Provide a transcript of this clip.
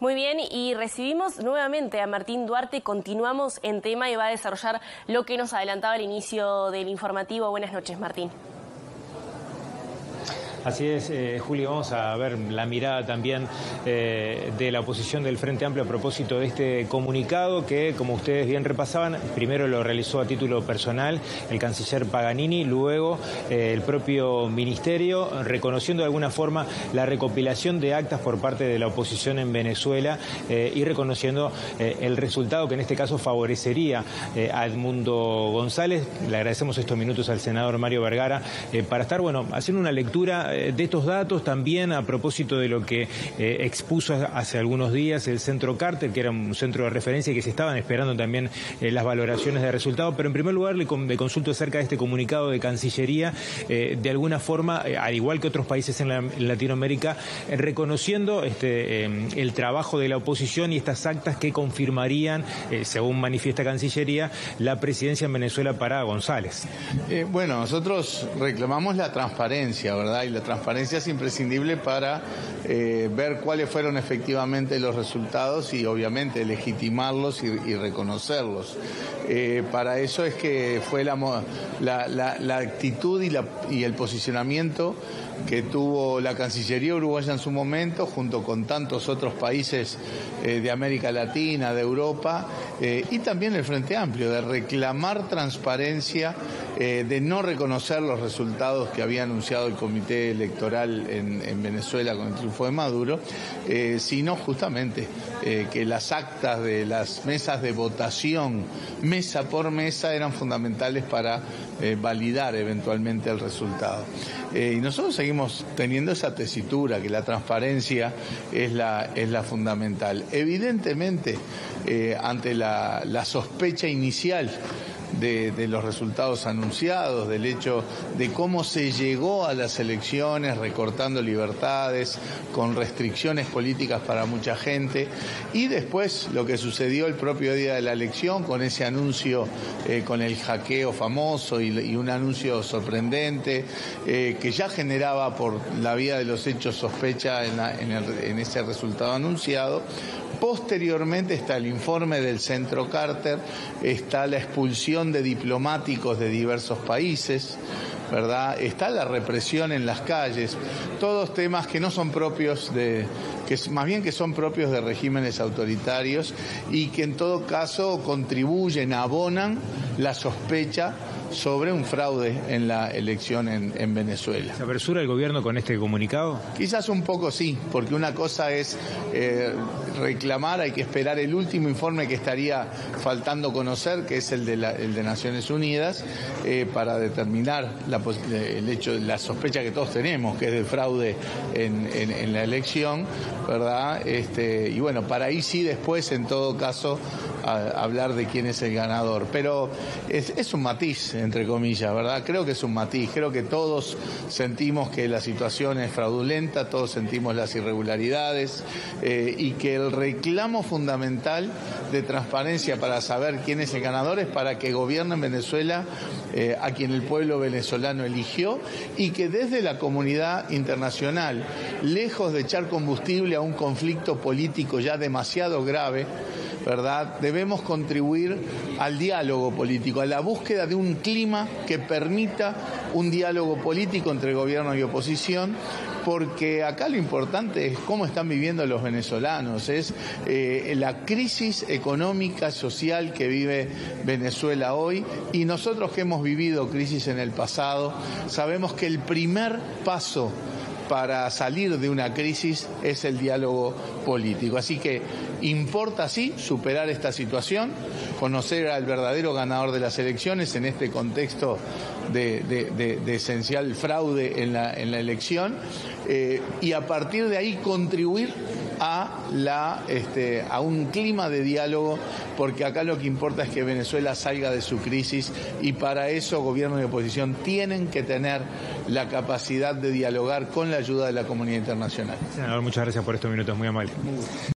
Muy bien, y recibimos nuevamente a Martín Duarte. Continuamos en tema y va a desarrollar lo que nos adelantaba al inicio del informativo. Buenas noches, Martín. Así es, eh, Julio, vamos a ver la mirada también eh, de la oposición del Frente Amplio a propósito de este comunicado que, como ustedes bien repasaban, primero lo realizó a título personal el canciller Paganini, luego eh, el propio ministerio, reconociendo de alguna forma la recopilación de actas por parte de la oposición en Venezuela y reconociendo el resultado que en este caso favorecería a Edmundo González. Le agradecemos estos minutos al senador Mario Vergara para estar, bueno, haciendo una lectura de estos datos también a propósito de lo que eh, expuso hace algunos días el Centro Carter, que era un centro de referencia y que se estaban esperando también eh, las valoraciones de resultados. Pero en primer lugar le, consulto acerca de este comunicado de Cancillería, de alguna forma, al igual que otros países en, Latinoamérica, reconociendo este, el trabajo de la oposición y estas actas que confirmarían, según manifiesta Cancillería, la presidencia en Venezuela para González. bueno, nosotros reclamamos la transparencia, ¿verdad? Transparencia es imprescindible para eh, ver cuáles fueron efectivamente los resultados y obviamente legitimarlos y, reconocerlos. Eh, para eso es que fue la, la, actitud y, y el posicionamiento que tuvo la Cancillería uruguaya en su momento, junto con tantos otros países eh, de América Latina, de Europa, y también el Frente Amplio, de reclamar transparencia, de no reconocer los resultados que había anunciado el Comité electoral en, Venezuela con el triunfo de Maduro, eh, sino justamente eh, que las actas de las mesas de votación, mesa por mesa, eran fundamentales para eh, validar eventualmente el resultado. y nosotros seguimos teniendo esa tesitura, que la transparencia es la, es la fundamental. Evidentemente, ante la, la sospecha inicial, de, los resultados anunciados, del hecho de cómo se llegó a las elecciones recortando libertades, con restricciones políticas para mucha gente, y después lo que sucedió el propio día de la elección con ese anuncio, eh, con el hackeo famoso y, un anuncio sorprendente, eh, que ya generaba por la vía de los hechos sospecha en ese resultado anunciado. Posteriormente está el informe del Centro Carter, está la expulsión de diplomáticos de diversos países, ¿verdad? Está la represión en las calles, todos temas que no son propios de, que más bien que son propios de regímenes autoritarios y que en todo caso contribuyen, abonan la sospecha sobre un fraude en la elección en, Venezuela. ¿Se apresura el gobierno con este comunicado? Quizás un poco sí, porque una cosa es eh, reclamar, hay que esperar el último informe que estaría faltando conocer, que es el de, el de Naciones Unidas, eh, para determinar la, el hecho, la sospecha que todos tenemos, que es de fraude en, en, la elección, ¿verdad? Este, y bueno, para ahí sí después, en todo caso, hablar de quién es el ganador. Pero es, es un matiz entre comillas, ¿verdad? Creo que es un matiz, creo que todos sentimos que la situación es fraudulenta, todos sentimos las irregularidades eh, y que el reclamo fundamental de transparencia para saber quién es el ganador es para que gobierne en Venezuela eh, a quien el pueblo venezolano eligió y que desde la comunidad internacional, lejos de echar combustible a un conflicto político ya demasiado grave, ¿verdad? Debemos contribuir al diálogo político, a la búsqueda de un clima que permita un diálogo político entre gobierno y oposición, porque acá lo importante es cómo están viviendo los venezolanos, es eh, la crisis económica, social que vive Venezuela hoy y nosotros que hemos vivido crisis en el pasado, sabemos que el primer paso para salir de una crisis es el diálogo político. Así que importa sí superar esta situación, conocer al verdadero ganador de las elecciones en este contexto de, esencial fraude en la, en la elección eh, y a partir de ahí contribuir a, la, este, a un clima de diálogo, porque acá lo que importa es que Venezuela salga de su crisis y para eso gobierno y oposición tienen que tener la capacidad de dialogar con la ayuda de la comunidad internacional. Senador, muchas gracias por estos minutos, muy amables.